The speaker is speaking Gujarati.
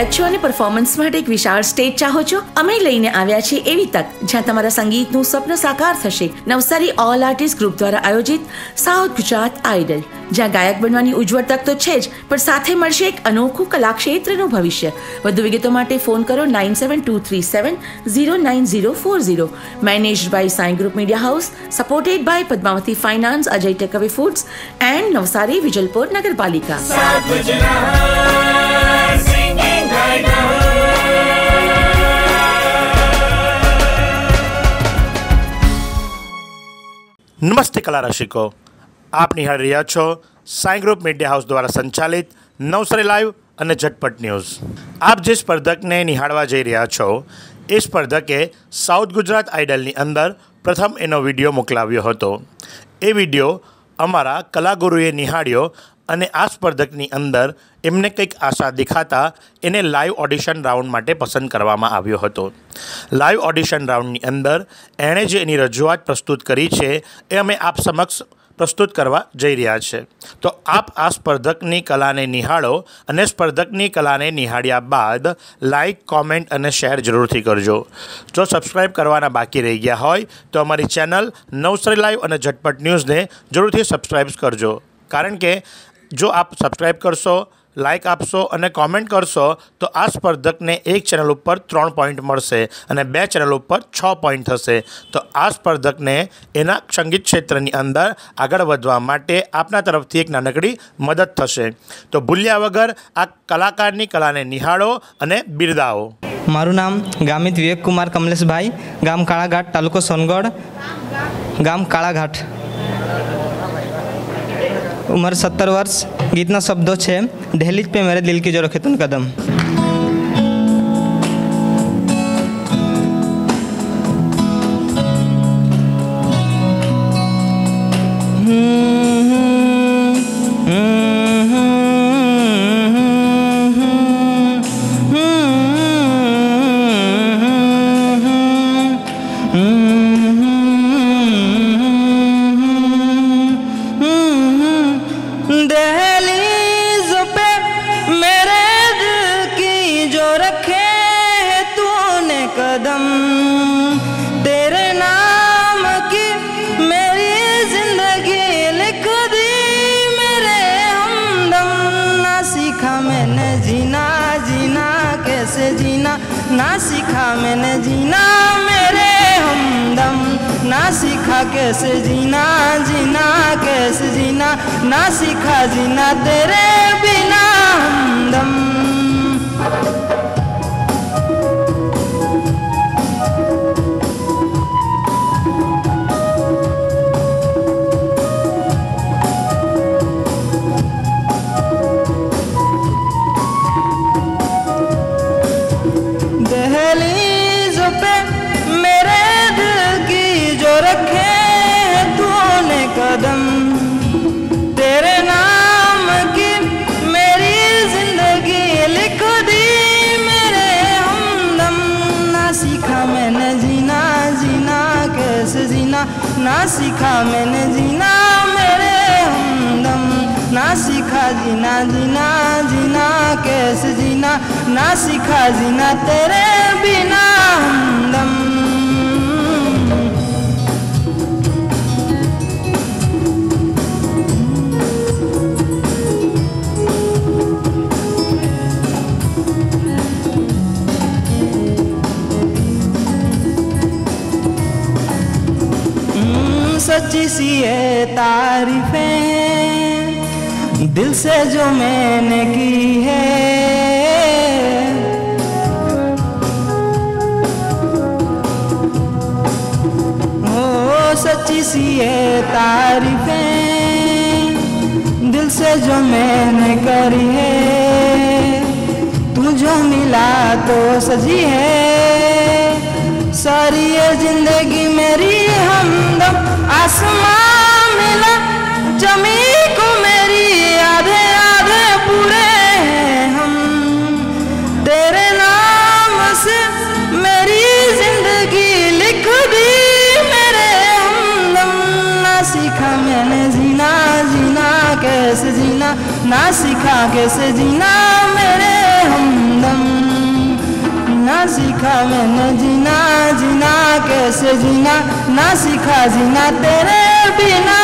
ગાયક અને પરફોર્મન્સ માટે એક વિશાળ સ્ટેજ ચાહો છો? અમે લઈને આવ્યા છીએ એવી તક, જ્યાં તમારા સંગીતનું સ્વપ્ન સાકાર થશે. નવસારી ઓલ આર્ટિસ્ટ ગ્રુપ દ્વારા આયોજિત સાઉથ ગુજરાત આઇડલ જ્યાં ગાયક બનવાની ઉજ્જવળ તક તો છે જ, પણ સાથે મળશે એક અનોખું કલા ક્ષેત્રનું ભવિષ્ય. વધુ વિગતો માટે ફોન કરો nine seven two three seven zero nine zero four zero manage by Sai group media house supported by Padmavati finance Ajay takeaway foods and Navsari Vijalpor નગરપાલિકા નમસ્તે કલા રસિકો. આપ નિહાળી રહ્યા છો સાઈ ગ્રુપ મીડિયા હાઉસ દ્વારા સંચાલિત નવસારી લાઈવ અને ઝટપટ ન્યૂઝ. આપ જે સ્પર્ધકને નિહાળવા જઈ રહ્યા છો, એ સ્પર્ધકે સાઉથ ગુજરાત આઇડલની અંદર પ્રથમ એનો વીડિયો મોકલાવ્યો હતો. એ વીડિયો અમારા કલાગુરુએ નિહાળ્યો અને આ સ્પર્ધકની અંદર એમને કંઈક આશા દેખાતા એને લાઈવ ઓડિશન રાઉન્ડ માટે પસંદ કરવામાં આવ્યો હતો. લાઈવ ઓડિશન રાઉન્ડની અંદર એણે જે એની રજૂઆત પ્રસ્તુત કરી છે એ અમે આપ સમક્ષ પ્રસ્તુત કરવા જઈ રહ્યા છે. તો આપ આ સ્પર્ધકની કલાને નિહાળો અને સ્પર્ધકની કલાને નિહાળ્યા બાદ લાઇક કોમેન્ટ અને શેર જરૂરથી કરજો. જો સબસ્ક્રાઇબ કરવાના બાકી રહી ગયા હોય તો અમારી ચેનલ નવસારી લાઈવ અને ઝટપટ ન્યૂઝને જરૂરથી સબસ્ક્રાઇબ કરજો. કારણ કે જો આપ સબસ્ક્રાઈબ કરશો લાઇક આપશો અને કોમેન્ટ કરશો, તો આ સ્પર્ધકને એક ચેનલ ઉપર ત્રણ પોઈન્ટ મળશે અને બે ચેનલ ઉપર છ પોઈન્ટ થશે. તો આ સ્પર્ધકને એના સંગીત ક્ષેત્રની અંદર આગળ વધવા માટે આપના તરફથી એક નાનકડી મદદ થશે. તો ભૂલ્યા વગર આ કલાકારની કલાને નિહાળો અને બિરદાવો. મારું નામ ગામિત વિવેક કુમાર કમલેશભાઈ, ગામ કાળાઘાટ તાલુકો સોનગઢ. ગામ કાળાઘાટ. ઉંમર સત્તર વર્ષ, ગીતના શબ્દો છે, દહેલીજ પે મેરે દિલ કી જો રખે તુન કદમ. ना सीखा मैंने जीना मेरे हमदम ना सीखा कैसे जीना जीना कैसे जीना ना सीखा जीना तेरे बिना हमदम जीना ना सीखा मैंने जीना मेरे हमदम ना सीखा जीना जीना जीना कैसे जीना ना सीखा जीना तेरे बिना सच्ची सी है तारीफें। दिल से जो मैंने की है। ओ, सच्ची सी है तारीफें। दिल से जो मैंने करी है। तू जो मिला तो सजी है। सारी ये ज़िंदगी मेरी मिला जमी को मेरी आधे आधे पूरे हैं हम। तेरे नाम से मेरी ज़िंदगी लिख दी मेरे हमदम। ना सीखा मैंने जीना जीना कैसे जीना, ना सीखा कैसे जीना मेरे हमदम। ना सीखा मैंने जीना जीना से जीना ना सीखा जीना तेरे बिना